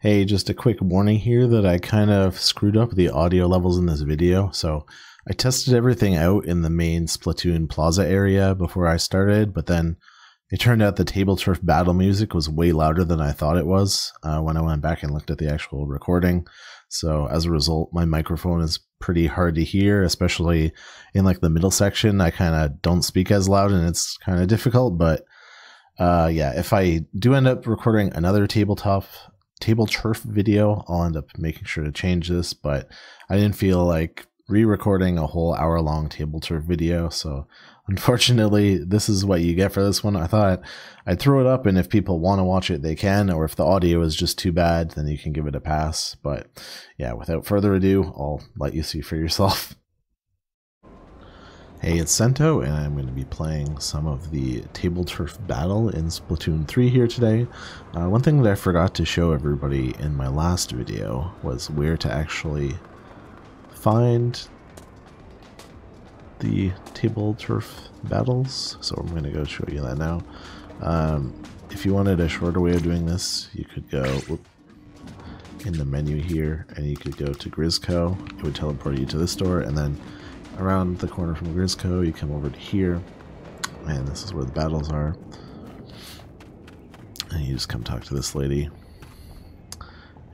Hey, just a quick warning here that I kind of screwed up the audio levels in this video. So I tested everything out in the main Splatoon Plaza area before I started, but then it turned out the table turf battle music was way louder than I thought it was uh, when I went back and looked at the actual recording. So as a result, my microphone is pretty hard to hear, especially in like the middle section. I kind of don't speak as loud and it's kind of difficult, but uh, yeah, if I do end up recording another tabletop table turf video. I'll end up making sure to change this, but I didn't feel like re-recording a whole hour long table turf video. So unfortunately, this is what you get for this one. I thought I'd throw it up and if people want to watch it, they can, or if the audio is just too bad, then you can give it a pass. But yeah, without further ado, I'll let you see for yourself. Hey, it's Sento, and I'm going to be playing some of the Table Turf Battle in Splatoon 3 here today. Uh, one thing that I forgot to show everybody in my last video was where to actually find the Table Turf Battles, so I'm going to go show you that now. Um, if you wanted a shorter way of doing this, you could go whoop, in the menu here, and you could go to Grizzco. It would teleport you to this door, and then around the corner from Grizzco, you come over to here, and this is where the battles are. And you just come talk to this lady.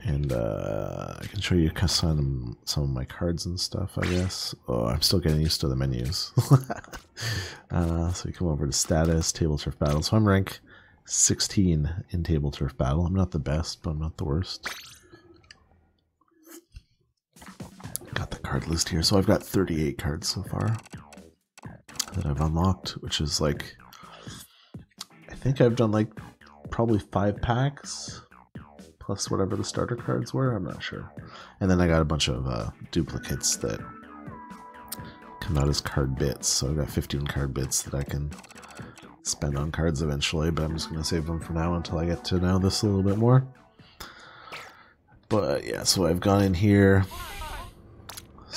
And uh, I can show you some, some of my cards and stuff, I guess. Oh, I'm still getting used to the menus. uh, so you come over to status, table turf battle. So I'm rank 16 in table turf battle. I'm not the best, but I'm not the worst. got the card list here. So I've got 38 cards so far that I've unlocked, which is like, I think I've done like probably five packs plus whatever the starter cards were. I'm not sure. And then I got a bunch of uh, duplicates that come out as card bits. So I've got 15 card bits that I can spend on cards eventually, but I'm just going to save them for now until I get to know this a little bit more. But yeah, so I've gone in here,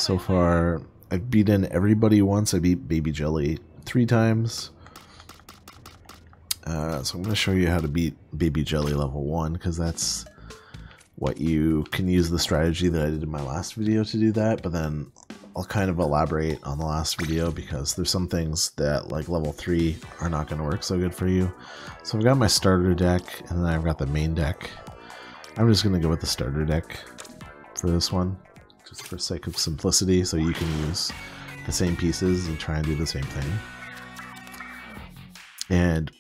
so far. I've beaten everybody once. I beat Baby Jelly three times. Uh, so I'm going to show you how to beat Baby Jelly level 1, because that's what you can use the strategy that I did in my last video to do that, but then I'll kind of elaborate on the last video because there's some things that like level 3 are not going to work so good for you. So I've got my starter deck, and then I've got the main deck. I'm just going to go with the starter deck for this one just for sake of simplicity, so you can use the same pieces and try and do the same thing. And,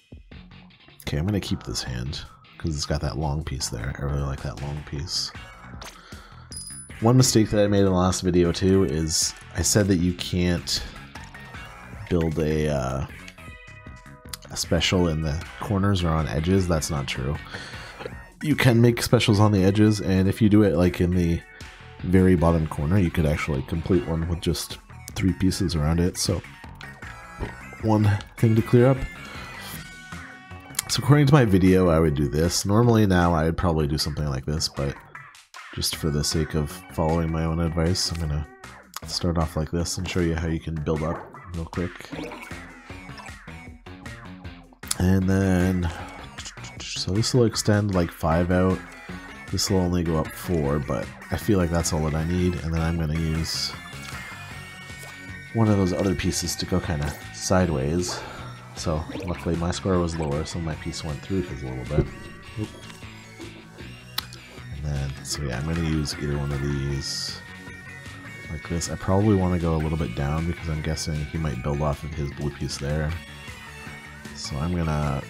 okay, I'm going to keep this hand, because it's got that long piece there. I really like that long piece. One mistake that I made in the last video, too, is I said that you can't build a, uh, a special in the corners or on edges. That's not true. You can make specials on the edges, and if you do it like in the very bottom corner, you could actually complete one with just three pieces around it. So one thing to clear up. So according to my video, I would do this. Normally now I would probably do something like this, but just for the sake of following my own advice, I'm gonna start off like this and show you how you can build up real quick. And then, so this will extend like five out. This will only go up four, but I feel like that's all that I need, and then I'm going to use one of those other pieces to go kind of sideways. So luckily my square was lower, so my piece went through his a little bit. Oop. And then, so yeah, I'm going to use either one of these like this. I probably want to go a little bit down because I'm guessing he might build off of his blue piece there. So I'm going to,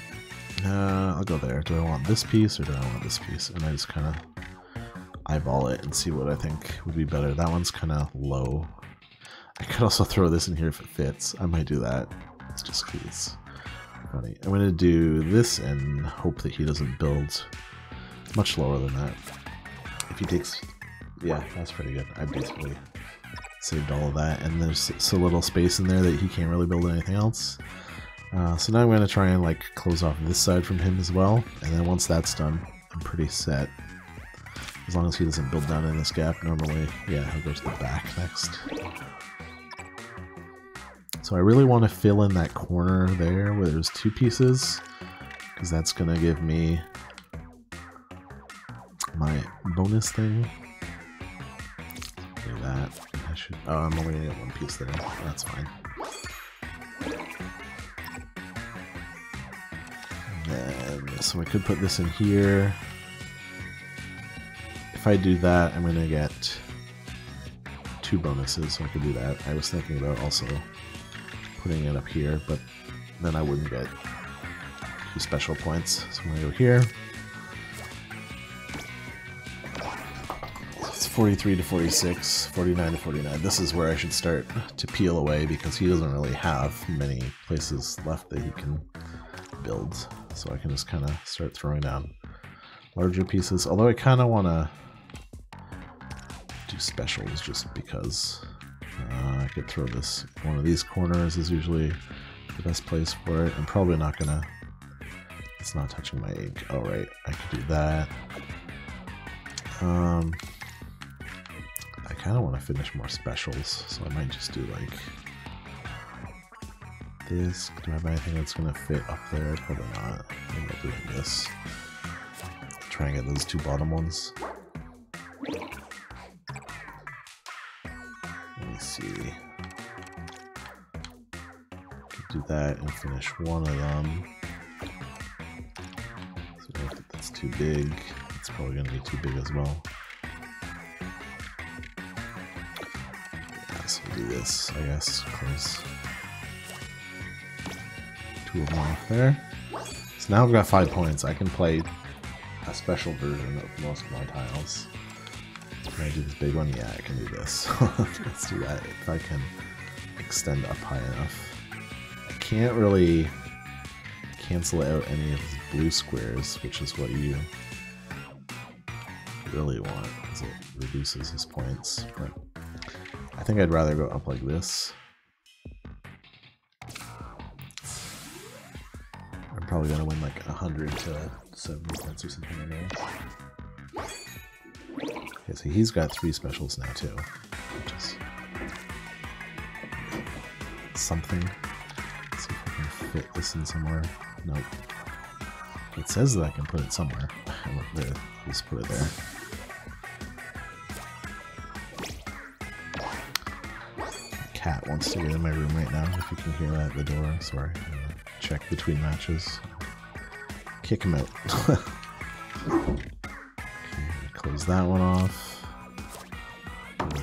uh, I'll go there. Do I want this piece or do I want this piece? And I just kind of eyeball it and see what I think would be better. That one's kind of low. I could also throw this in here if it fits. I might do that. It's just because funny. I'm going to do this and hope that he doesn't build much lower than that. If he takes... Yeah, that's pretty good. I basically saved all of that. And there's so little space in there that he can't really build anything else. Uh, so now I'm going to try and like close off this side from him as well. And then once that's done, I'm pretty set. As long as he doesn't build down in this gap, normally, yeah, he'll go to the back next. So I really want to fill in that corner there where there's two pieces, because that's going to give me my bonus thing. Do that. I should. Oh, I'm only gonna get one piece there. That's fine. Then, so I could put this in here. If I do that, I'm gonna get two bonuses, so I could do that. I was thinking about also putting it up here, but then I wouldn't get two special points. So I'm gonna go here. It's 43 to 46, 49 to 49. This is where I should start to peel away because he doesn't really have many places left that he can build. So I can just kind of start throwing down larger pieces. Although I kind of want to do specials just because uh, I could throw this. One of these corners is usually the best place for it. I'm probably not to it's not touching my ink. Oh, right. I could do that. Um, I kind of want to finish more specials, so I might just do like this. Do I have anything that's going to fit up there? Probably not. I'm not doing this. Try and get those two bottom ones. Let me see. Do that and finish one of them So that's too big. It's probably going to be too big as well. Yeah, so do this, I guess. Close two of them off there. So now I've got five points. I can play a special version of most of my tiles. Can I do this big one? Yeah, I can do this. Let's do that if I can extend up high enough. I can't really cancel out any of these blue squares, which is what you really want, because it reduces his points. But I think I'd rather go up like this. Probably gonna win like 100 to 70 points or something that. Okay, so he's got three specials now too, which is something. Let's see if I can fit this in somewhere. Nope. It says that I can put it somewhere. There, just put it there. Cat wants to get in my room right now, if you can hear that at the door. Sorry. check between matches. Kick him out. okay, close that one off.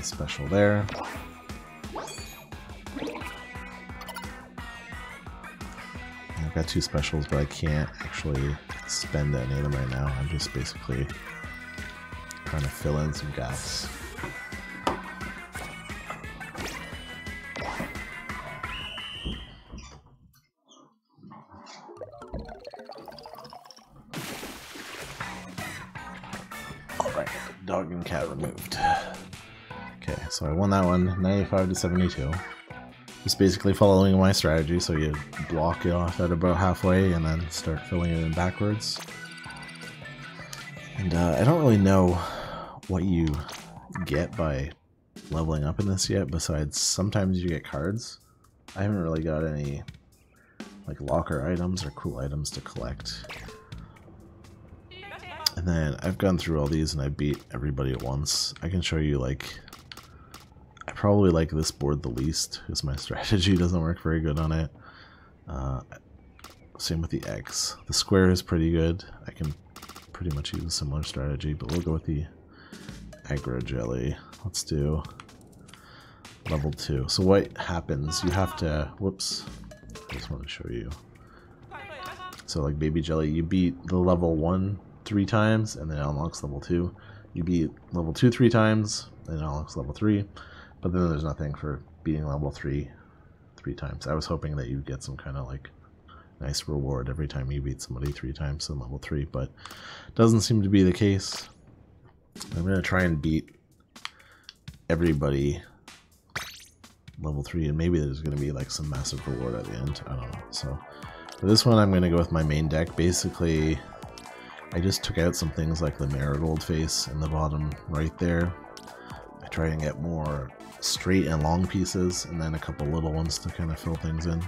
special there. I've got two specials, but I can't actually spend any of them right now. I'm just basically trying to fill in some gaps. I won that one, 95 to 72. Just basically following my strategy, so you block it off at about halfway and then start filling it in backwards. And uh, I don't really know what you get by leveling up in this yet, besides sometimes you get cards. I haven't really got any like locker items or cool items to collect. And then I've gone through all these and I beat everybody at once. I can show you like probably like this board the least, because my strategy doesn't work very good on it. Uh, same with the X. The square is pretty good. I can pretty much use a similar strategy, but we'll go with the aggro jelly. Let's do level 2. So what happens, you have to... Whoops. I just want to show you. So like Baby Jelly, you beat the level 1 three times, and then it unlocks level 2. You beat level 2 three times, and it unlocks level 3. But then there's nothing for beating level 3 three times. I was hoping that you'd get some kind of like nice reward every time you beat somebody three times in level 3, but doesn't seem to be the case. I'm going to try and beat everybody level 3, and maybe there's going to be like some massive reward at the end. I don't know. So for this one, I'm going to go with my main deck. Basically, I just took out some things like the marigold face in the bottom right there. I try and get more straight and long pieces, and then a couple little ones to kind of fill things in.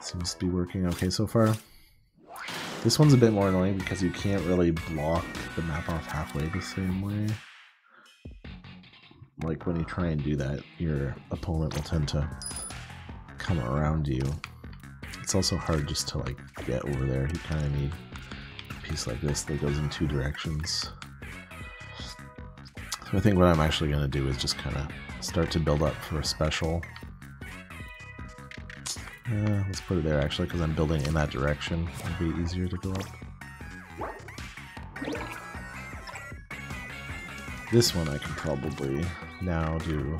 Seems to be working okay so far. This one's a bit more annoying because you can't really block the map off halfway the same way. Like when you try and do that, your opponent will tend to come around you. It's also hard just to like get over there. You kind of need a piece like this that goes in two directions. So I think what I'm actually going to do is just kind of start to build up for a special. Uh, let's put it there actually because I'm building in that direction. It'll be easier to go up. This one I can probably now do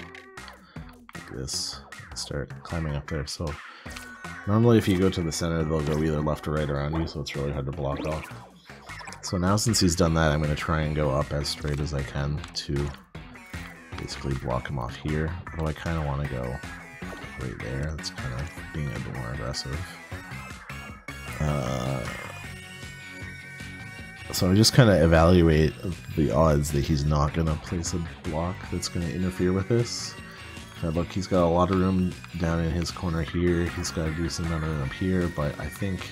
like this. Start climbing up there. So normally if you go to the center, they'll go either left or right around you, so it's really hard to block off. So now since he's done that, I'm going to try and go up as straight as I can to basically block him off here. Although I kind of want to go right there. That's kind of being a bit more aggressive. Uh, so I just kind of evaluate the odds that he's not going to place a block that's going to interfere with this. I look, he's got a lot of room down in his corner here. He's got a decent amount of room up here, but I think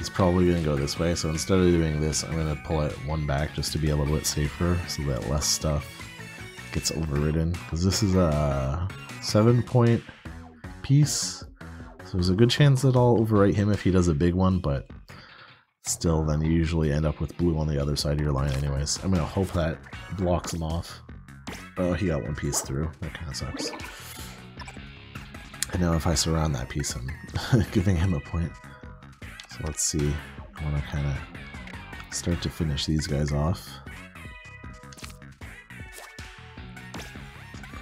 he's probably going to go this way. So instead of doing this, I'm going to pull it one back just to be a little bit safer so that less stuff gets overridden. Because this is a seven point piece. So there's a good chance that I'll overwrite him if he does a big one, but still then you usually end up with blue on the other side of your line anyways. I'm going to hope that blocks him off. Oh, he got one piece through. That kind of sucks. And now if I surround that piece, I'm giving him a point. Let's see. I want to kind of start to finish these guys off.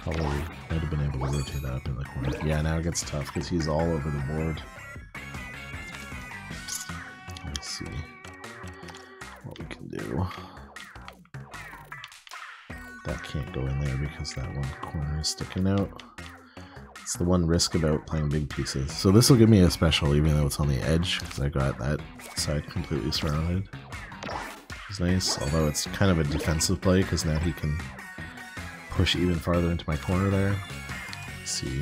Probably might have been able to rotate that up in the corner. Yeah, now it gets tough because he's all over the board. Let's see what we can do. That can't go in there because that one corner is sticking out. It's the one risk about playing big pieces. So this will give me a special even though it's on the edge because I got that side completely surrounded. Is nice, although it's kind of a defensive play because now he can push even farther into my corner there. Let's see.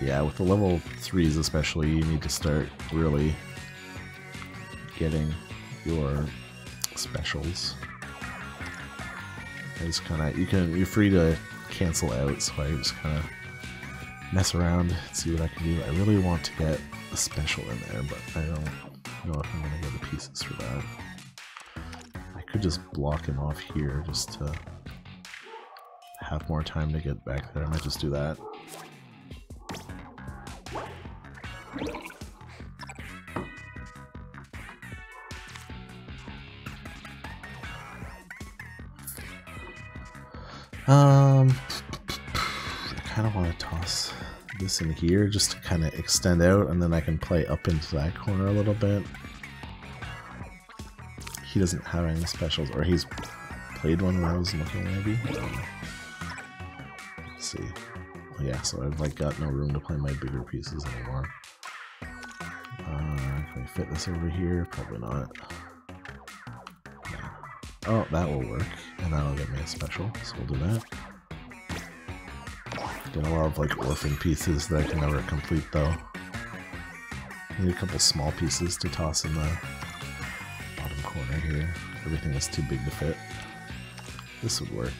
Yeah, with the level 3s especially, you need to start really getting your specials. It's kind of, you can, you're free to cancel out, so I just kind of mess around, see what I can do. I really want to get a special in there, but I don't know if I'm going to get the pieces for that. I could just block him off here just to have more time to get back there. I might just do that. Um, this in here just to kind of extend out and then I can play up into that corner a little bit. He doesn't have any specials, or he's played one when I was looking maybe. Let's see. Oh, yeah, so I've like got no room to play my bigger pieces anymore. Uh, can I fit this over here? Probably not. Oh, that will work, and that'll get me a special, so we'll do that. Get a lot of like orphan pieces that I can never complete though. Need a couple small pieces to toss in the bottom corner here. Everything is too big to fit. This would work.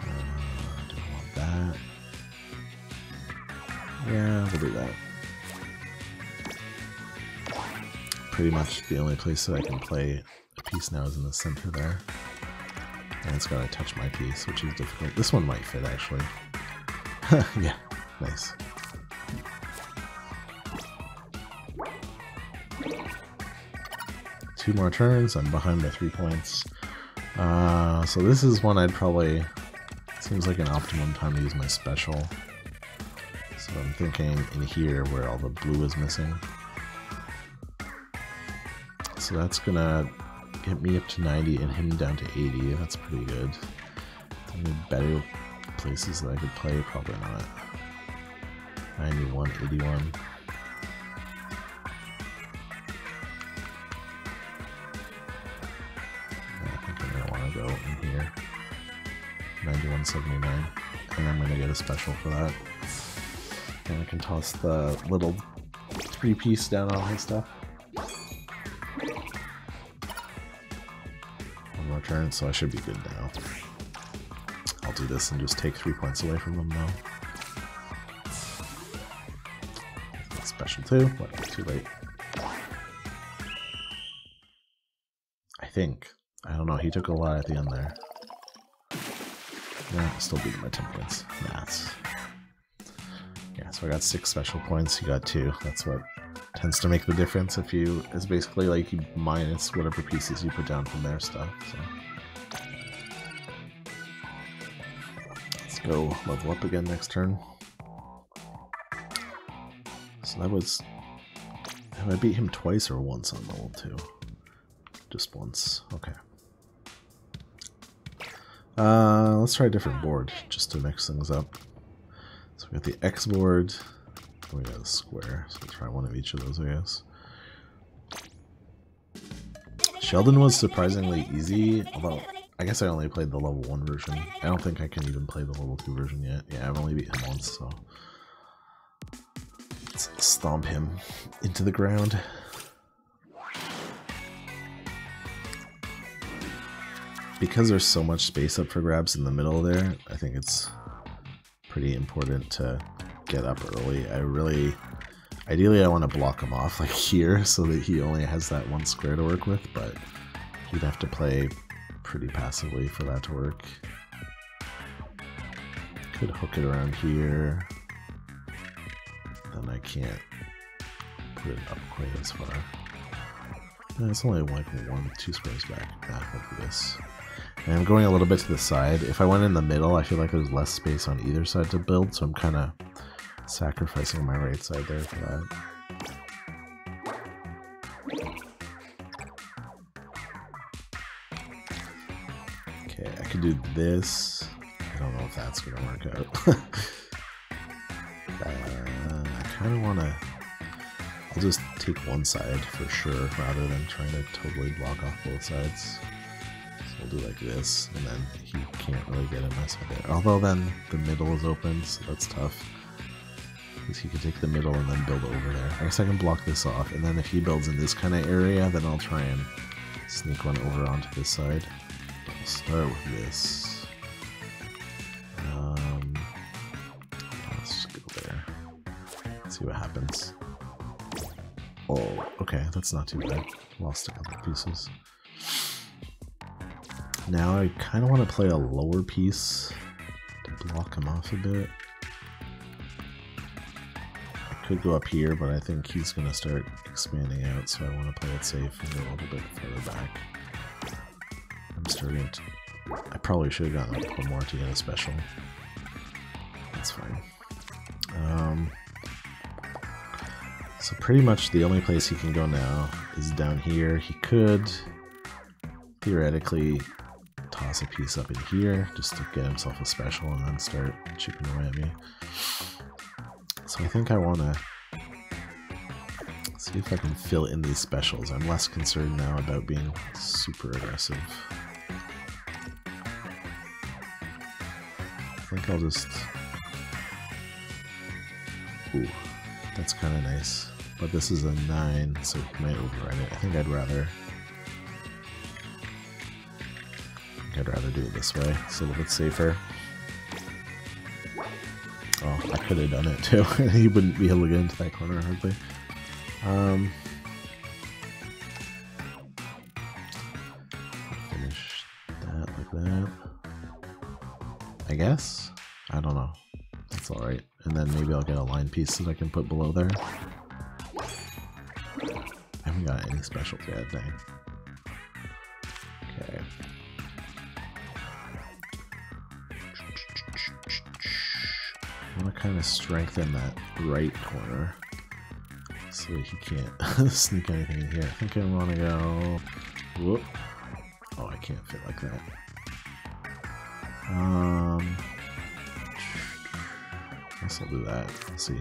Uh, do I want that? Yeah, we'll do that. pretty much the only place that I can play a piece now is in the center there. And it's gotta touch my piece, which is difficult. This one might fit, actually. yeah, nice. Two more turns, I'm behind by three points. Uh, so this is one I'd probably... Seems like an optimum time to use my special. So I'm thinking in here where all the blue is missing so that's gonna get me up to 90 and him down to 80. That's pretty good. Any better places that I could play? Probably not. 91, 81. I think I'm gonna want to go in here. 91, 79. And I'm gonna get a special for that. And I can toss the little three piece down on his stuff. Turn, so I should be good now. I'll do this and just take three points away from him now. Special two, but too late. I think. I don't know, he took a lot at the end there. Yeah, still beating my 10 points. Maths. Yeah, so I got six special points, he got two. That's what tends to make the difference if you, it's basically like you minus whatever pieces you put down from their stuff, so. Let's go level up again next turn. So that was, have I beat him twice or once on level two? Just once, okay. Uh, let's try a different board just to mix things up. So we got the X board, we got a square, so we'll try one of each of those, I guess. Sheldon was surprisingly easy, although I guess I only played the level 1 version. I don't think I can even play the level 2 version yet. Yeah, I've only beat him once, so... Let's stomp him into the ground. because there's so much space up for grabs in the middle there, I think it's pretty important to get up early. I really, ideally I want to block him off like here so that he only has that one square to work with, but he'd have to play pretty passively for that to work. Could hook it around here. Then I can't put it up quite as far. It's only like one, two squares back. Look at this. And I'm going a little bit to the side. If I went in the middle, I feel like there's less space on either side to build, so I'm kind of sacrificing my right side there for that. Okay, I could do this. I don't know if that's going to work out. uh, I kind of want to... I'll just take one side for sure, rather than trying to totally block off both sides So we'll do like this, and then he can't really get a mess with it. Although then the middle is open, so that's tough. Because he can take the middle and then build over there. I guess I can block this off, and then if he builds in this kind of area, then I'll try and sneak one over onto this side. I'll start with this. Um, let's go there. Let's see what happens. Oh, okay, that's not too bad. Lost a couple pieces. Now I kind of want to play a lower piece to block him off a bit. Could go up here, but I think he's going to start expanding out, so I want to play it safe and go a little bit further back. I'm starting to... I probably should have gotten up one more to get a special. That's fine. Um, so pretty much the only place he can go now is down here. He could theoretically toss a piece up in here just to get himself a special and then start chipping away at me. So I think I want to see if I can fill in these specials. I'm less concerned now about being super aggressive. I think I'll just... Ooh, that's kind of nice. But this is a 9, so he might override it. I think I'd rather I'd rather do it this way. It's a little bit safer. I could have done it too. he wouldn't be able to get into that corner hardly. Um, finish that like that. I guess? I don't know. That's alright. And then maybe I'll get a line piece that I can put below there. I haven't got any specials yet, dang. Kind of strengthen that right corner so that he can't sneak anything in here. I think I want to go... Whoop. Oh, I can't fit like that. Um, I guess I'll do that. Let's see.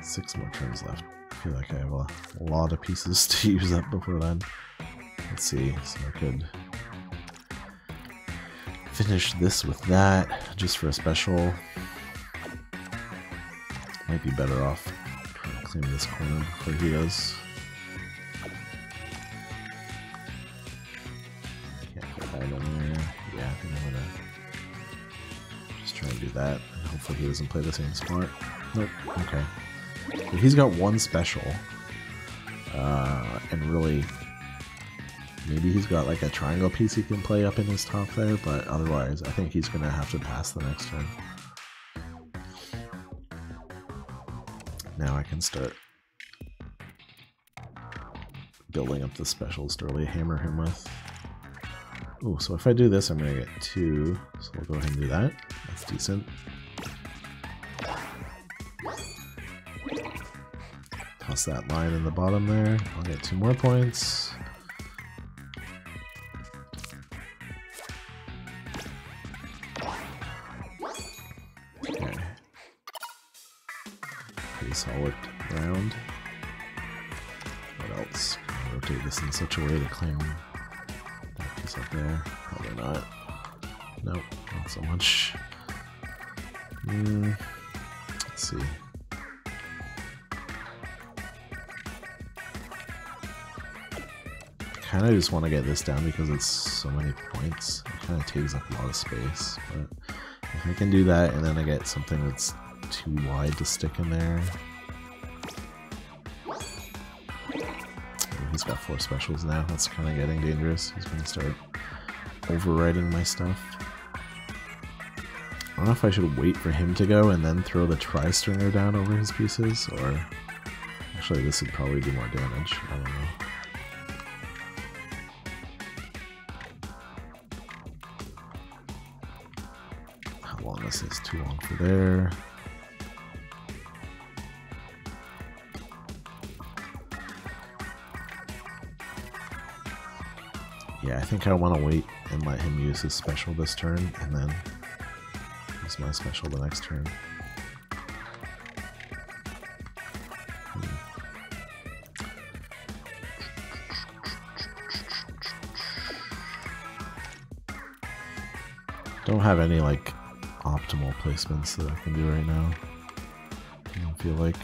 Six more turns left. I feel like I have a lot of pieces to use up before then. Let's see, so I could finish this with that, just for a special. Might be better off claim this corner before he does. Yeah, and do that. And hopefully he doesn't play the same spot. Nope, okay. So he's got one special. Uh, and really, maybe he's got like a triangle piece he can play up in his top there, but otherwise I think he's going to have to pass the next turn. Now I can start building up the specials to really hammer him with. Oh, so if I do this, I'm going to get two, so we'll go ahead and do that. That's decent. Toss that line in the bottom there. I'll get two more points. A way to claim that piece up there. Probably not. Nope, not so much. Mm, let's see. kind of just want to get this down because it's so many points. It kind of takes up a lot of space. But if I can do that and then I get something that's too wide to stick in there. Four specials now. That's kind of getting dangerous. He's going to start overriding my stuff. I don't know if I should wait for him to go and then throw the tri-stringer down over his pieces, or... Actually, this would probably do more damage. I don't know. How long is this is too long for there. Yeah, I think I want to wait and let him use his special this turn, and then use my special the next turn. Hmm. Don't have any like optimal placements that I can do right now. I don't feel like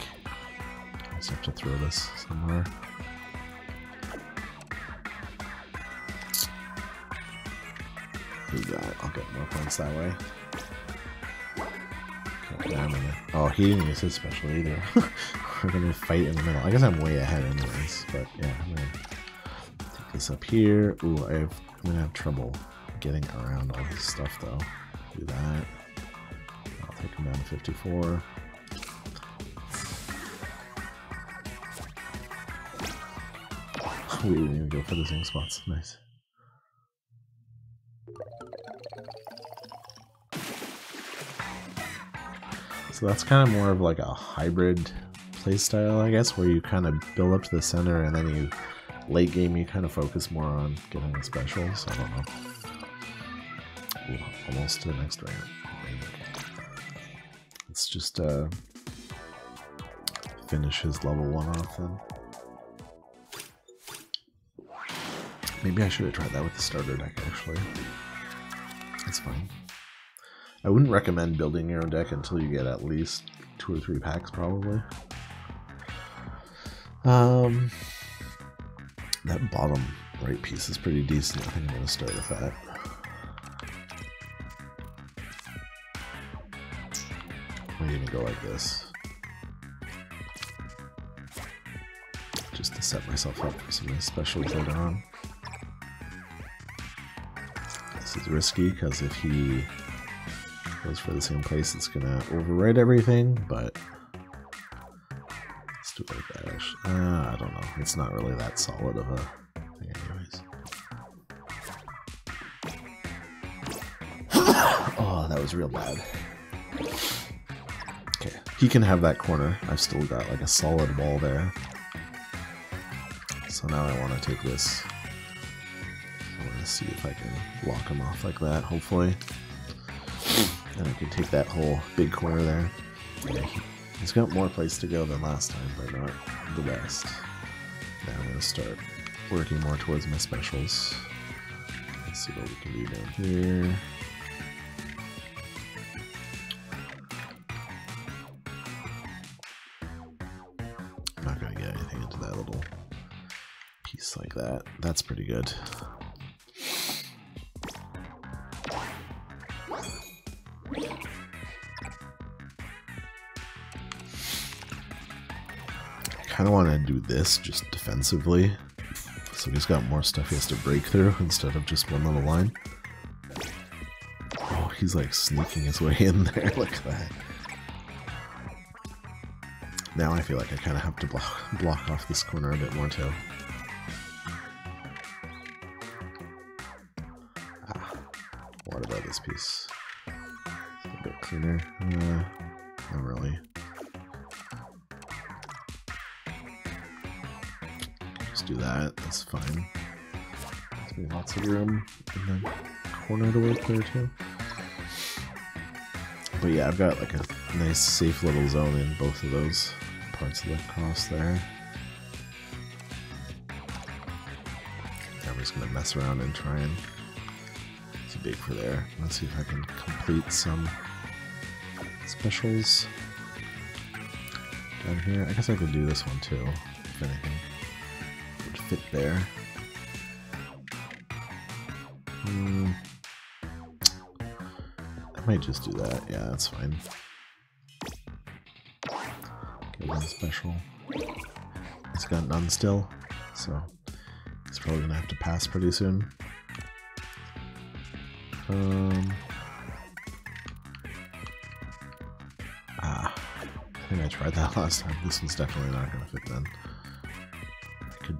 I just have to throw this somewhere. Do that. I'll get more points that way. Oh, he didn't use his special either. We're gonna fight in the middle. I guess I'm way ahead anyways, but yeah, I'm gonna take this up here. Ooh, I I'm gonna have trouble getting around all this stuff though. Do that. I'll take him down to 54. we didn't even go for the same spots. Nice. So that's kind of more of like a hybrid playstyle, I guess, where you kind of build up to the center and then you late game you kind of focus more on getting the specials. I don't know. Ooh, almost to the next round. Let's just uh, finish his level 1 off then. Maybe I should have tried that with the starter deck, actually. That's fine. I wouldn't recommend building your own deck until you get at least two or three packs, probably. Um, that bottom right piece is pretty decent. I think I'm going to start with that. I'm gonna go like this. Just to set myself up for something special later on. This is risky because if he goes for the same place, it's gonna overwrite everything, but let's do it like that. Uh, I don't know. It's not really that solid of a thing anyways. oh, that was real bad. Okay, he can have that corner. I've still got like a solid wall there. So now I want to take this. I want to see if I can lock him off like that, hopefully. And I can take that whole big corner there. Yeah, he's got more place to go than last time, but not the best. Now I'm going to start working more towards my specials. Let's see what we can do down here. I'm not going to get anything into that little piece like that. That's pretty good. Kind of want to do this just defensively. So he's got more stuff he has to break through instead of just one little line. Oh, he's like sneaking his way in there. Look at that. Now I feel like I kind of have to block, block off this corner a bit more too. Ah, what about this piece? a bit cleaner. Uh, not really. Do that. That's fine. There's lots of room in the corner to work there too. But yeah, I've got like a nice safe little zone in both of those parts of the cross there. I'm just gonna mess around and try and it's big for there. Let's see if I can complete some specials down here. I guess I could do this one too, if anything fit there. Hmm. I might just do that. Yeah, that's fine. Get one special. He's got none still, so he's probably gonna have to pass pretty soon. Um. Ah, I think I tried that last time. This one's definitely not gonna fit then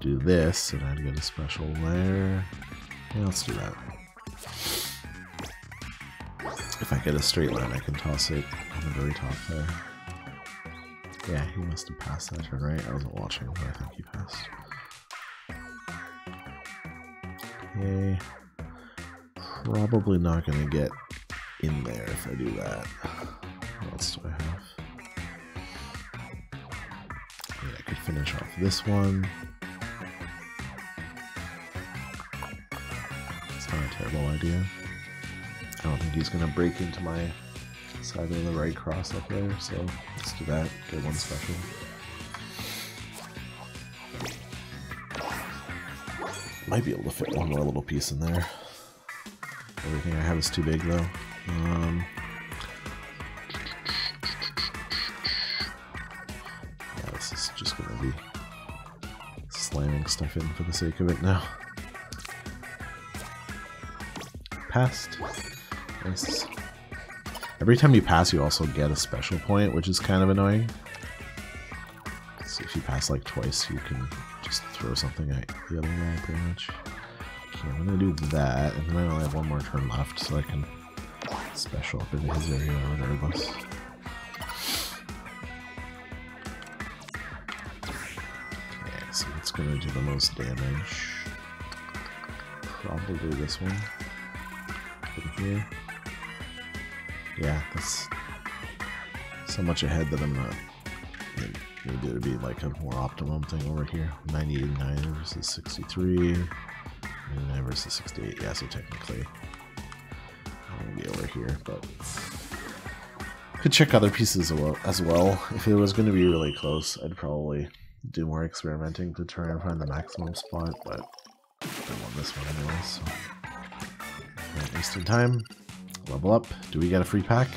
do this and I'd get a special layer. Yeah, let's do that. If I get a straight line, I can toss it on the very top there. Yeah, he must have passed that turn, right? I wasn't watching, but I think he passed. Okay. Probably not to get in there if I do that. What else do I have? I could finish off this one. Terrible idea. I don't think he's going to break into my side of the right cross up there, so let's do that. Get one special. Might be able to fit one more little piece in there. Everything I have is too big though. Um, yeah, this is just going to be slamming stuff in for the sake of it now. Passed. Nice. Every time you pass, you also get a special point, which is kind of annoying. So if you pass like twice, you can just throw something at the other guy, pretty much. Okay, I'm gonna do that, and then I only have one more turn left, so I can special up into his area regardless. Okay, so it's gonna do the most damage. Probably this one Yeah, that's so much ahead that I'm not. Maybe it would be like a more optimum thing over here. 99 versus 63. 99 versus 68. Yeah, so technically I'll be over here, but could check other pieces as well. If it was going to be really close, I'd probably do more experimenting to try and find the maximum spot, but I want this one anyway, so. Not wasting time. Level up. Do we get a free pack?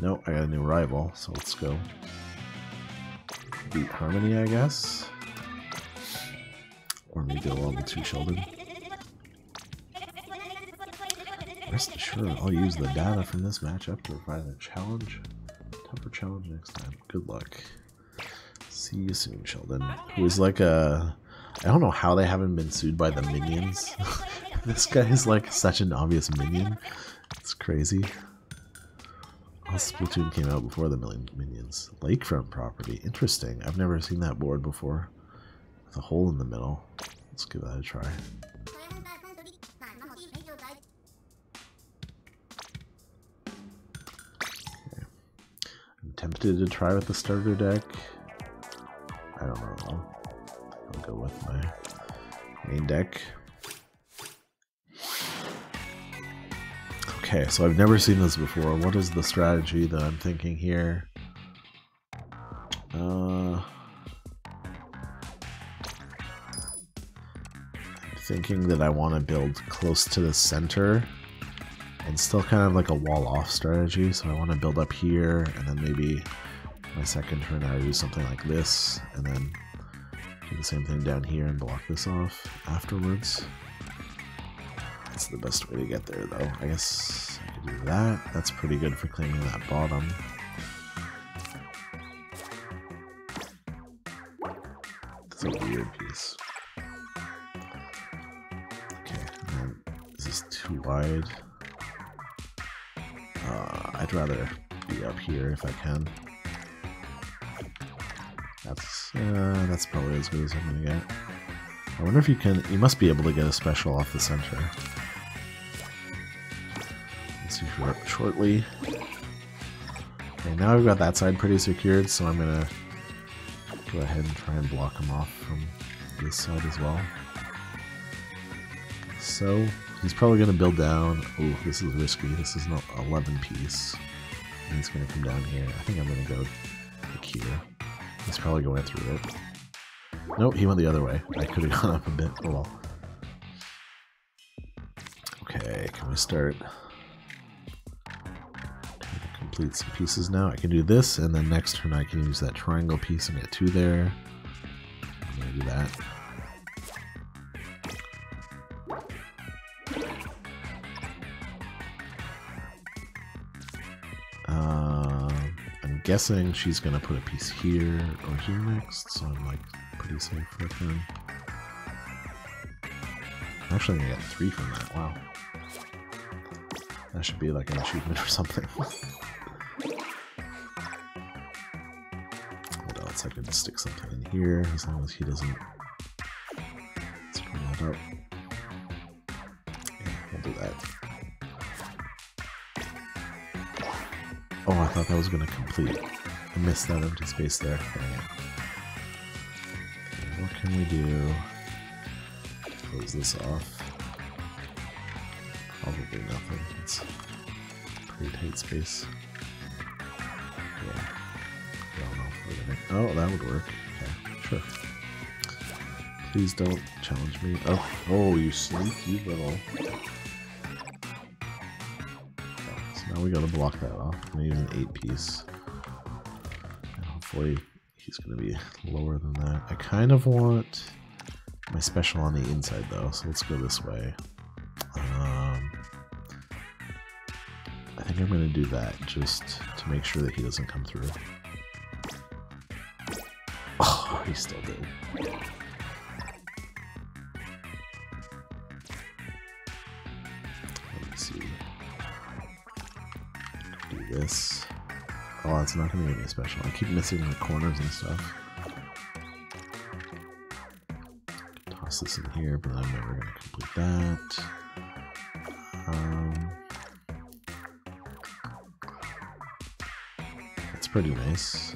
Nope, I got a new rival, so let's go. Beat Harmony, I guess. Or maybe a level 2 Sheldon. Rest assured, I'll use the data from this matchup to provide a challenge. Tougher challenge next time. Good luck. See you soon, Sheldon. Who is like a... I don't know how they haven't been sued by the minions. this guy is like such an obvious minion. It's crazy. Oh, Splatoon came out before the million minions. Lakefront property. Interesting. I've never seen that board before. With a hole in the middle. Let's give that a try. Okay. I'm tempted to try with the starter deck. I don't know. I'll go with my main deck. Okay, so I've never seen this before. What is the strategy that I'm thinking here? Uh, thinking that I want to build close to the center and still kind of like a wall off strategy. So I want to build up here and then maybe my second turn I do something like this and then do the same thing down here and block this off afterwards. That's the best way to get there though. I guess I could do that. That's pretty good for claiming that bottom. It's a weird piece. Okay, is this too wide? Uh, I'd rather be up here if I can. That's uh, that's probably as good as I'm gonna get. I wonder if you can. You must be able to get a special off the center. Shortly. Okay, now I've got that side pretty secured, so I'm gonna go ahead and try and block him off from this side as well. So he's probably gonna build down. Oh, this is risky. This is not 11 piece. And he's gonna come down here. I think I'm gonna go like here. He's probably going through it. Nope, he went the other way. I could have gone up a bit. Oh well. Okay, can we start complete some pieces now? I can do this, and then next turn I can use that triangle piece and get two there. I'm gonna do that. Uh, I'm guessing she's gonna put a piece here or here next, so I'm like pretty safe turn. I'm actually gonna get three from that, wow. That should be like an achievement or something. else? I can stick something in here as long as he doesn't screw that up. Yeah, we'll do that. Oh, I thought that was going to complete. I missed that empty space there. Okay, what can we do? Close this off. Probably nothing. It's pretty tight space. Oh, that would work. Okay, sure. Please don't challenge me. Oh, oh, you sneaky little. So now we gotta block that off. I'm use an 8 piece. Hopefully he's gonna be lower than that. I kind of want my special on the inside though, so let's go this way. Um, I think I'm gonna do that just to make sure that he doesn't come through. Oh, he still Do this. Oh, it's not going to give me a special. I keep missing the corners and stuff. Toss this in here, but I'm never going to complete that. Um, that's pretty nice.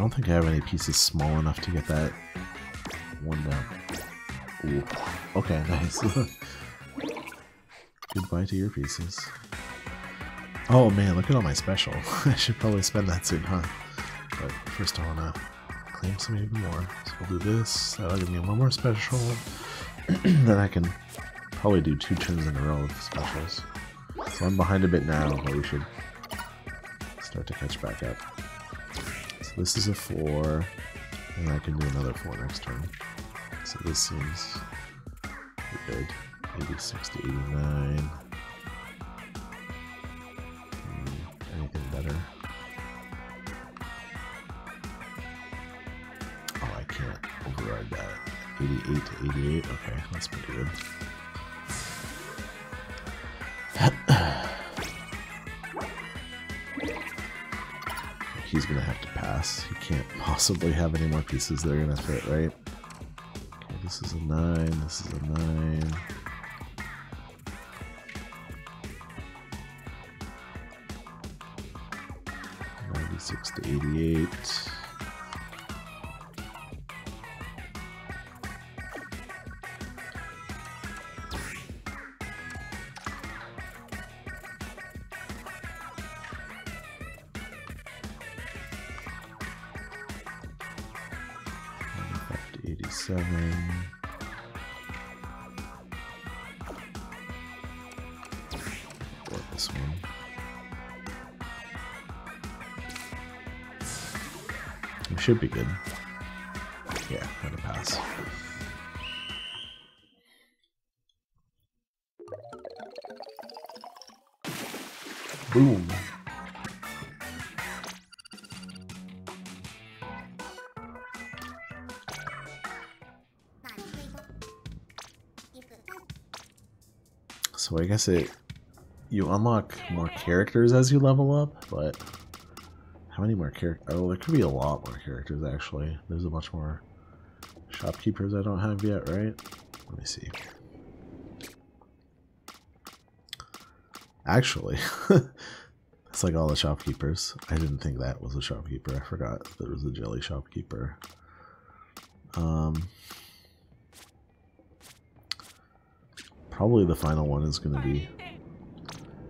I don't think I have any pieces small enough to get that one down. Ooh. Okay, nice. Goodbye to your pieces. Oh man, look at all my special. I should probably spend that soon, huh? But first I wanna claim some even more. So we'll do this. That'll give me one more special. then I can probably do two turns in a row of specials. So I'm behind a bit now, but we should start to catch back up. So this is a four, and I can do another four next turn. So this seems good. 86 to 89. Hmm, anything better? Oh, I can't override that. 88 to 88. Okay, that's pretty good. He's gonna have to pass. He can't possibly have any more pieces that are gonna fit, right? Okay, this is a 9, this is a 9. Ninety-six to 88. Be good. Yeah, gonna pass. Boom. So I guess it you unlock more characters as you level up, but how many more characters? Oh, there could be a lot more characters actually. There's a bunch more shopkeepers I don't have yet, right? Let me see. Actually, it's like all the shopkeepers. I didn't think that was a shopkeeper. I forgot there was a jelly shopkeeper. Um, probably the final one is going to be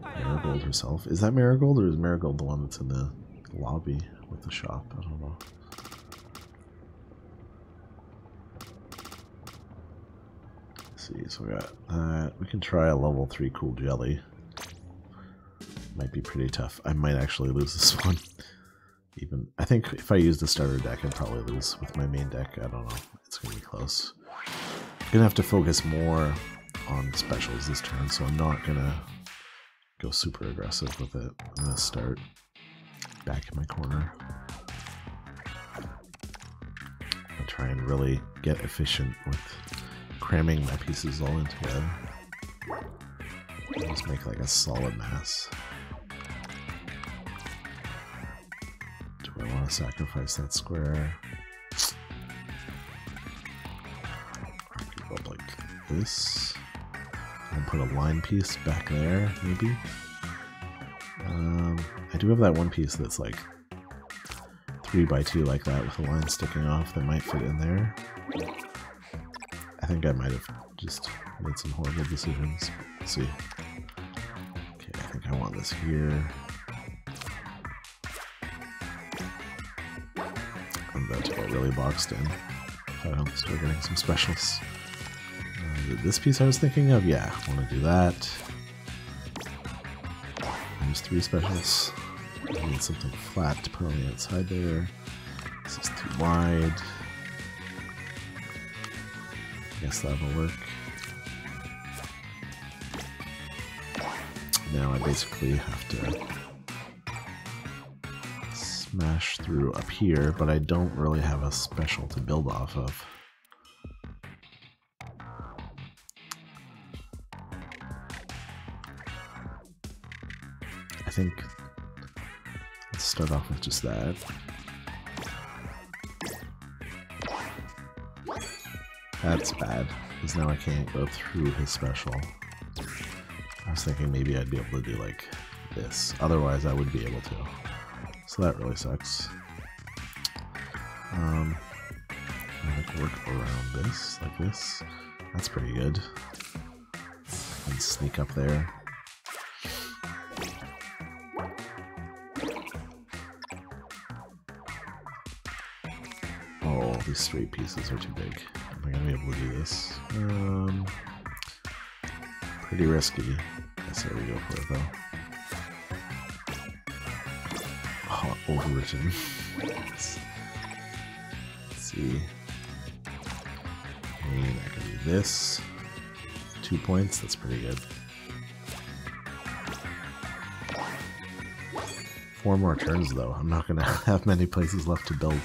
Marigold herself. Is that Marigold or is Marigold the one that's in the lobby with the shop? I don't know. Let's see, so we got that. We can try a level 3 cool jelly. Might be pretty tough. I might actually lose this one. Even I think if I use the starter deck, I'd probably lose with my main deck. I don't know. It's gonna be close. I'm gonna have to focus more on specials this turn, so I'm not gonna go super aggressive with it. I'm gonna start back in my corner. I'll try and really get efficient with cramming my pieces all in together. Just make like a solid mass. Do I want to sacrifice that square? Go up like this. And put a line piece back there, maybe. Um, I do have that one piece that's like three by two like that with a line sticking off that might fit in there. I think I might have just made some horrible decisions. Let's see. Okay, I think I want this here. I'm about to get really boxed in. I don't start getting some specials. Uh, this piece I was thinking of? Yeah, I want to do that. There's three specials. I need something flat to put on the outside there. This is too wide. I Guess that'll work. Now I basically have to smash through up here, but I don't really have a special to build off of. I think start off with just that. That's bad, because now I can't go through his special. I was thinking maybe I'd be able to do like this. Otherwise, I would be able to. So that really sucks. Um, I like work around this, like this. That's pretty good. And sneak up there. These straight pieces are too big. Am I gonna be able to do this? Um, pretty risky. Guess there we go for it though. Oh, overwritten. Let's see. I mean, I can do this. Two points, that's pretty good. Four more turns though. I'm not gonna have many places left to build.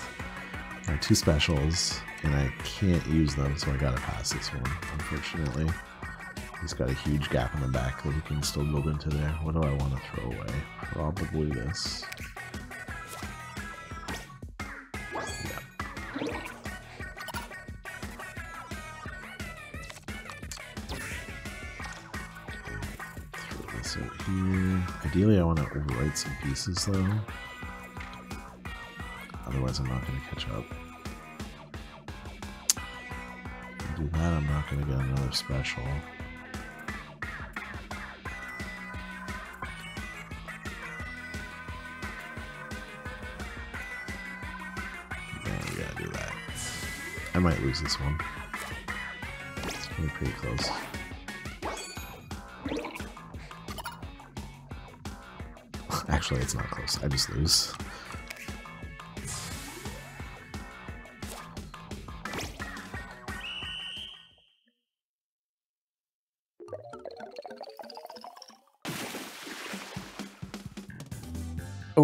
Have two specials, and I can't use them, so I gotta pass this one, unfortunately. He's got a huge gap in the back that he can still build into there. What do I want to throw away? Probably this. Yeah. Throw this out here. Ideally, I want to overwrite some pieces, though. Otherwise, I'm not going to catch up. Do that, I'm not going to get another special. Yeah, we gotta do that. I might lose this one. It's getting pretty close. Actually, it's not close. I just lose.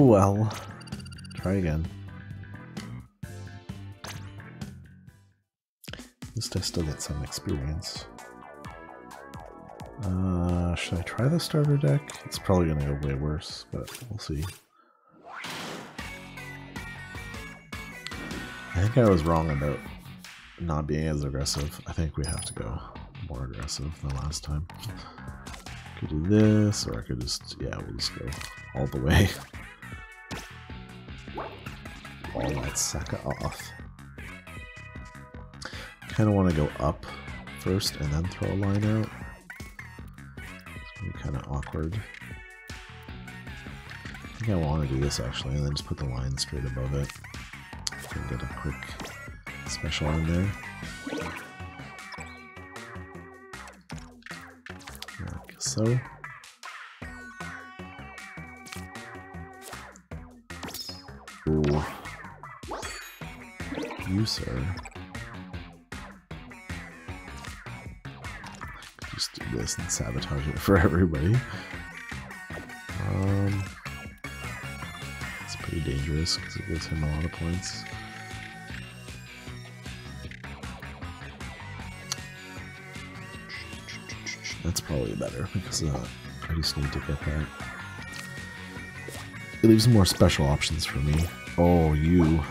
Well. Try again. At least I still get some experience. Uh, should I try the starter deck? It's probably going to go way worse, but we'll see. I think I was wrong about not being as aggressive. I think we have to go more aggressive than last time. Could do this, or I could just, yeah, we'll just go all the way. That sucker off. Kind of want to go up first and then throw a line out. It's kind of awkward. I think I want to do this actually, and then just put the line straight above it. Get a quick special in there. Like so. You, sir. Just do this and sabotage it for everybody. Um, it's pretty dangerous because it gives him a lot of points. That's probably better because uh, I just need to get that. It leaves more special options for me. Oh, you.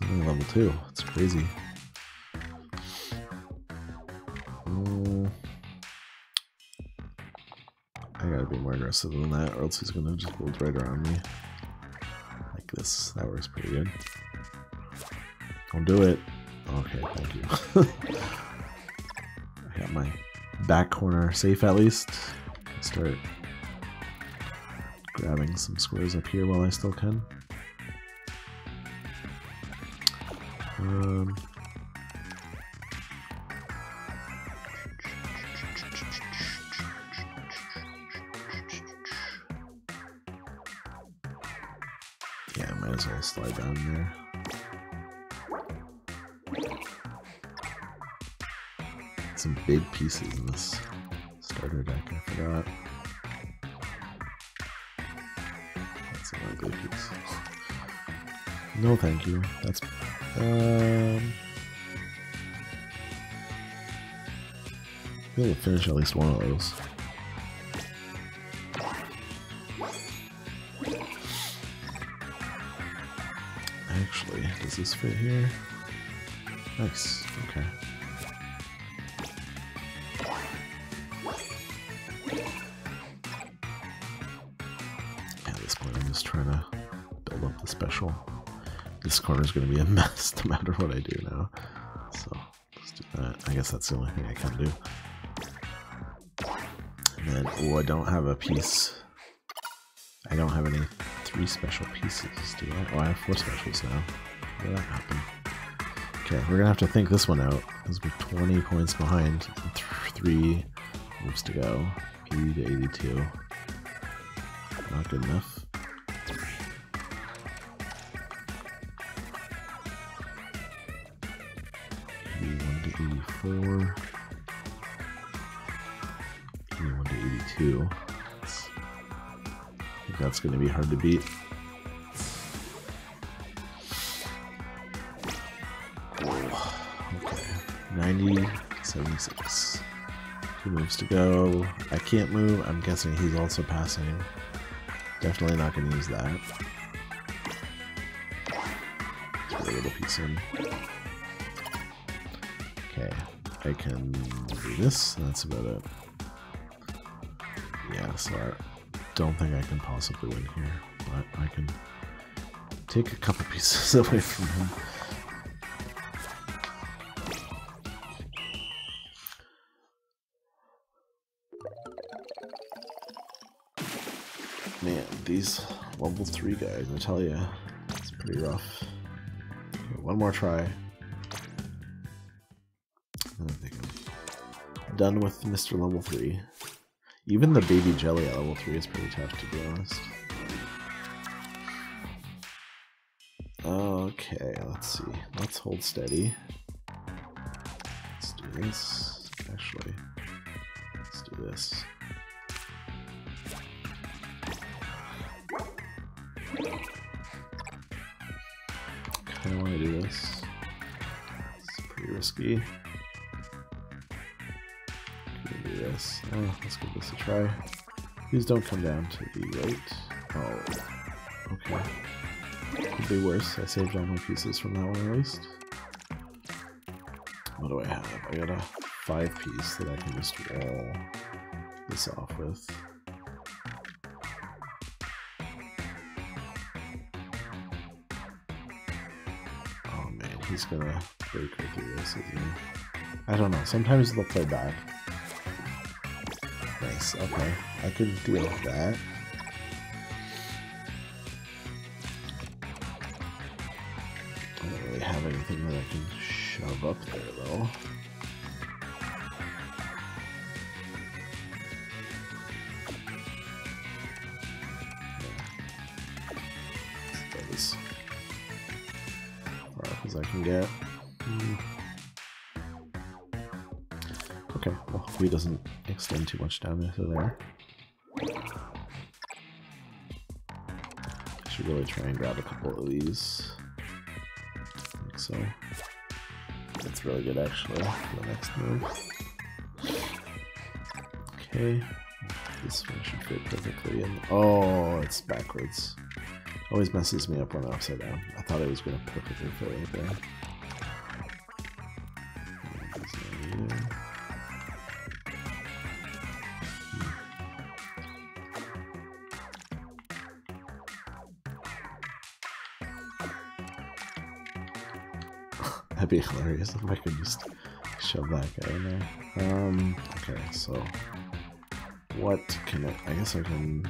He's only level 2. It's crazy. Mm. I gotta be more aggressive than that, or else he's gonna just build right around me. Like this. That works pretty good. Don't do it. Okay, thank you. I got my back corner safe at least. Start grabbing some squares up here while I still can. Um, yeah, might as well slide down there. Some big pieces in this starter deck, I forgot. That's an ugly piece. No, thank you. That's um. We'll finish at least one of those. Actually, does this fit here? Nice. Okay. At this point, I'm just trying to build up the special. This corner is going to be a mess no matter what I do now. So, let's do that. I guess that's the only thing I can do. And then, oh, I don't have a piece. I don't have any three special pieces, do I? Oh, I have four specials now. How did that happen? Okay, we're gonna have to think this one out, because we're 20 points behind. Th three moves to go. 80 to 82. Not good enough. Eighty-one eighty-four. Eighty-one to eighty-two. That's, I think that's going to be hard to beat. Okay. 90, 76. Two moves to go. I can't move. I'm guessing he's also passing. Definitely not going to use that. Put a little piece in. Okay. I can do this. That's about it. Yeah, so I don't think I can possibly win here, but I can take a couple pieces away from him. Man, these level 3 guys, I tell ya. It's pretty rough. Okay, one more try. Done with Mr. Level 3. Even the baby jelly at level 3 is pretty tough to be honest. Okay, let's see. Let's hold steady. Let's do this. Actually, let's do this. I Kinda wanna do this. It's pretty risky. This. Oh, let's give this a try. Please don't come down to the right. Oh, okay. Could be worse. I saved all my pieces from that one at least. What do I have? I got a five piece that I can just wall this off with. Oh man, he's gonna break through this? I don't know. Sometimes they'll play back. Nice. Okay. I could deal with that. I don't really have anything that I can shove up there, though. Too much down into there. Should really try and grab a couple of these. Like so. That's really good actually for the next move. Okay. This one should fit perfectly in. Oh, it's backwards. Always messes me up when I'm upside down. I thought it was gonna perfectly fit right there. Be hilarious if I could just shove that guy in there. Um, okay, so what can I, I guess I can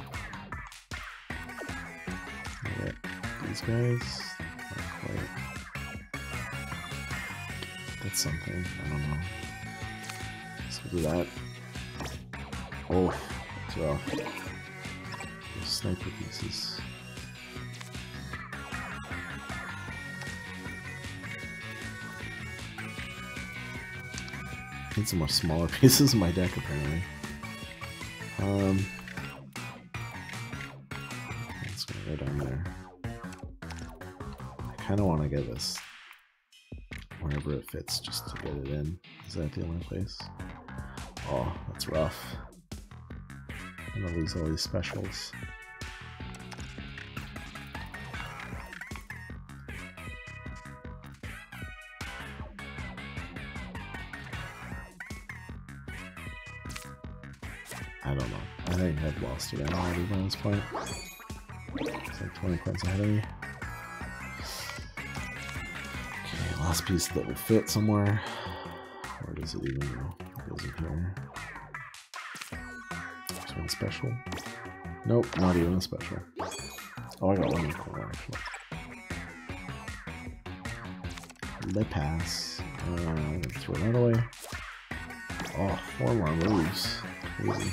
get these guys? Not quite. That's something, I don't know. Let's do that. Oh, it's. Those sniper pieces. Need some more smaller pieces in my deck, apparently. Um, let's go down there. I kind of want to get this wherever it fits, just to get it in. Is that the only place? Oh, that's rough. I'm gonna lose all these specials. Think I've lost again already by this point. It's like 20 points ahead of me. Okay, last piece that will fit somewhere. Where does it even go? It goes in here. There's one special. Nope, not even a special. Oh, I got one in the corner actually. They pass. Uh, throw that away. Oh, four more moves. Crazy.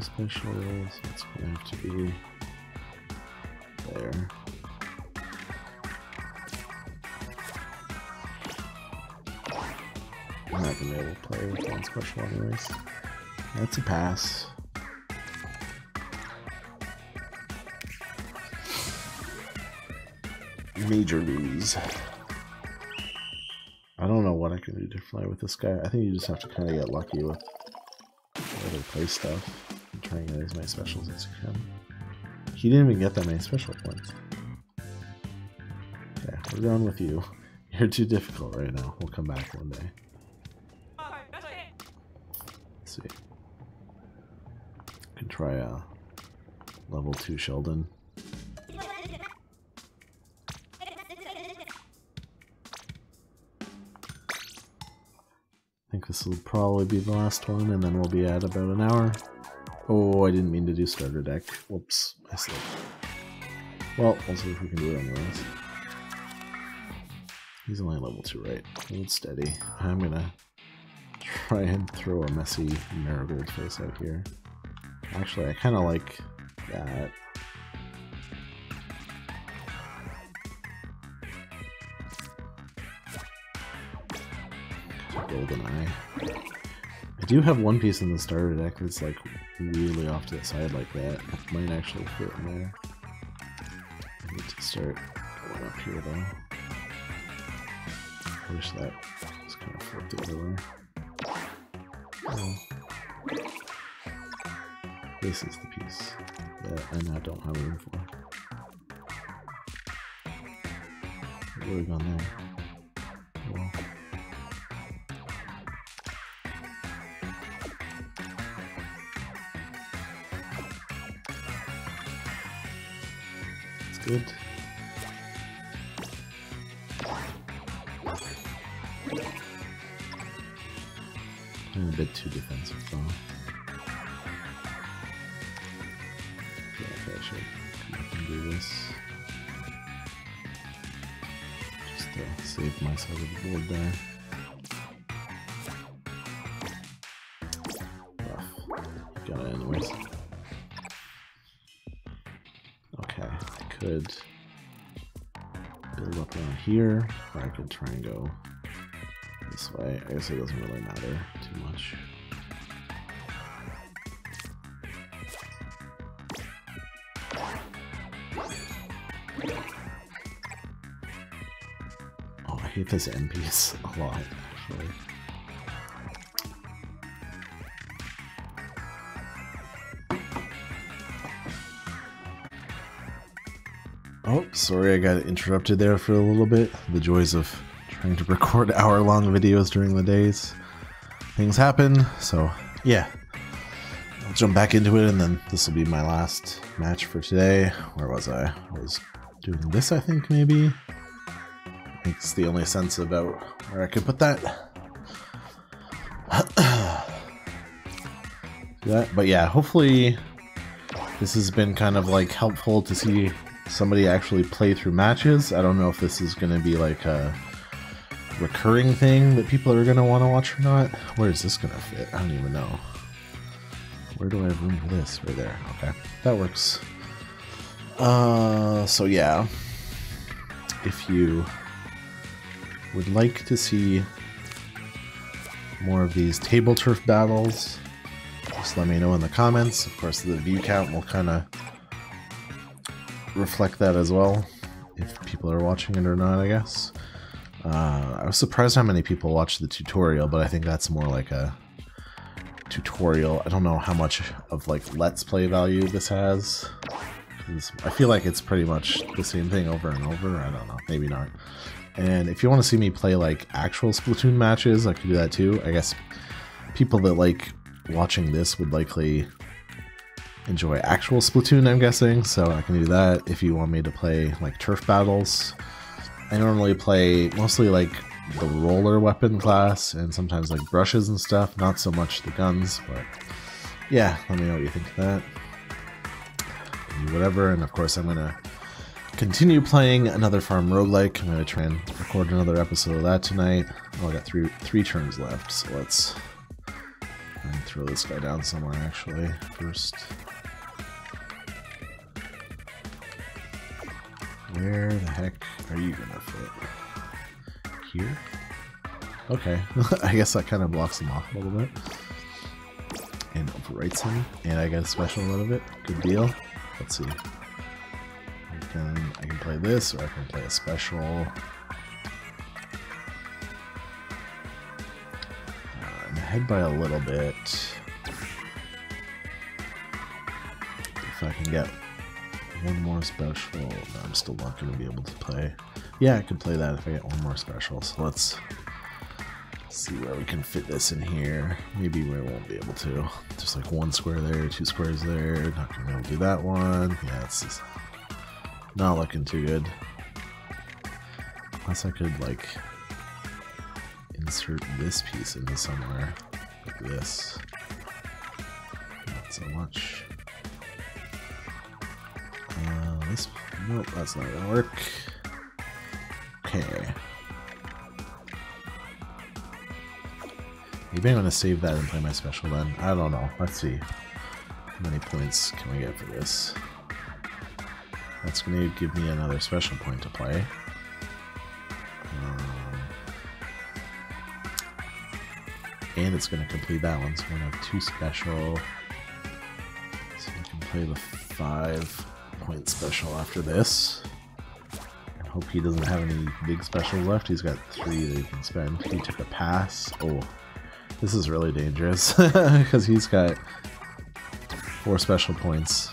Specials. No specials. It's gonna have to be There. I'm not gonna be able to play with one special anyways. That's a pass. Major lose. I don't know what I can do differently with this guy. I think you just have to kind of get lucky with other play stuff and try and get as many specials as you can. He didn't even get that many special points. Okay, we're going with you. You're too difficult right now. We'll come back one day. Let's see. can try a level 2 Sheldon. I think this will probably be the last one, and then we'll be at about an hour. Oh, I didn't mean to do starter deck. Whoops, I slipped. Well, we'll see if we can do it anyways. He's only level 2, right? Hold steady. I'm gonna try and throw a messy marigold face out here. Actually, I kind of like that. GoldenEye. I do have one piece in the starter deck that's like really off to the side like that. It might actually fit in there. I need to start going up here though. I wish that was kind of flipped the other way. This is the piece that I now don't have room for. Have gone there. Good. I'm a bit too defensive though. I should come up and do this. Just to save my side of the board there. Rough. Got it anyways. Could build up around here, or I could try and go this way. I guess it doesn't really matter too much. Oh, I hate this end piece a lot, actually. Oh, sorry I got interrupted there for a little bit. The joys of trying to record hour-long videos during the days. Things happen, so yeah. I'll jump back into it and then this will be my last match for today. Where was I? I was doing this, I think, maybe? Makes the only sense about where I could put that. that. But yeah, hopefully this has been kind of like helpful to see somebody actually play through matches. I don't know if this is going to be like a recurring thing that people are going to want to watch or not. Where is this going to fit? I don't even know. Where do I have room for this? Right there. Okay, that works. Uh, so yeah, if you would like to see more of these table turf battles, just let me know in the comments. Of course, the view count will kind of reflect that as well, if people are watching it or not, I guess. Uh, I was surprised how many people watched the tutorial, but I think that's more like a tutorial. I don't know how much of like let's play value this has. I feel like it's pretty much the same thing over and over. I don't know, maybe not. And if you want to see me play like actual Splatoon matches, I could do that too. I guess people that like watching this would likely enjoy actual Splatoon, I'm guessing, so I can do that. If you want me to play like turf battles, I normally play mostly like the roller weapon class and sometimes like brushes and stuff, not so much the guns, but yeah, let me know what you think of that. Do whatever, and of course I'm gonna continue playing another farm roguelike. I'm gonna try and record another episode of that tonight. Oh, I got three three turns left, so let's throw this guy down somewhere actually first. Where the heck are you gonna fit? Here? Okay, I guess that kind of blocks him off a little bit. And overwrites him, and I get a special out of it. Good deal. Let's see. I can, I can play this, or I can play a special. Uh, I'm ahead by a little bit. If I can get one more special, I'm still not going to be able to play. Yeah, I could play that if I get one more special. So let's see where we can fit this in here. Maybe we won't be able to. Just like one square there, two squares there. Not gonna be able to do that one. Yeah, it's just not looking too good. Unless I could like insert this piece into somewhere like this. Not so much. Uh, this nope, that's not gonna work. Okay. Maybe I'm gonna save that and play my special then. I don't know. Let's see. How many points can we get for this? That's gonna give me another special point to play. Um, and it's gonna complete that one, so we're gonna have two special. So we can play the five point special after this. I hope he doesn't have any big specials left. He's got three that he can spend. He took a pass. Oh, this is really dangerous because he's got four special points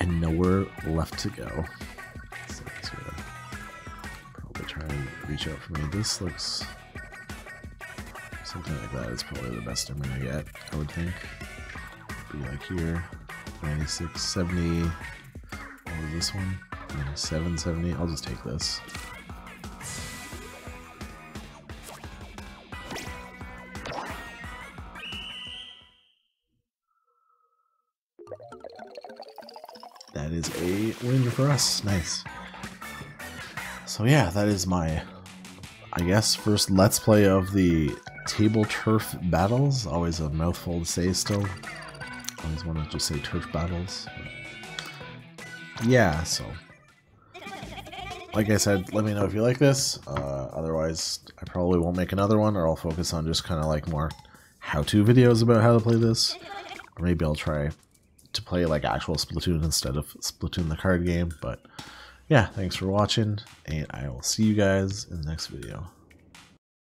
and nowhere left to go. So he's gonna probably try and reach out for me. This looks something like that is probably the best I'm gonna get, I would think. Be like here, 96, 70. What was this one? 97, 70. I'll just take this. That is a win for us. Nice. So yeah, that is my, I guess, first Let's Play of the Table Turf Battles. Always a mouthful to say still. Always want to just say Turf Battles. Yeah, so. Like I said, let me know if you like this. Uh, otherwise, I probably won't make another one, or I'll focus on just kind of like more how-to videos about how to play this. Or maybe I'll try to play like actual Splatoon instead of Splatoon the card game. But yeah, thanks for watching, and I will see you guys in the next video.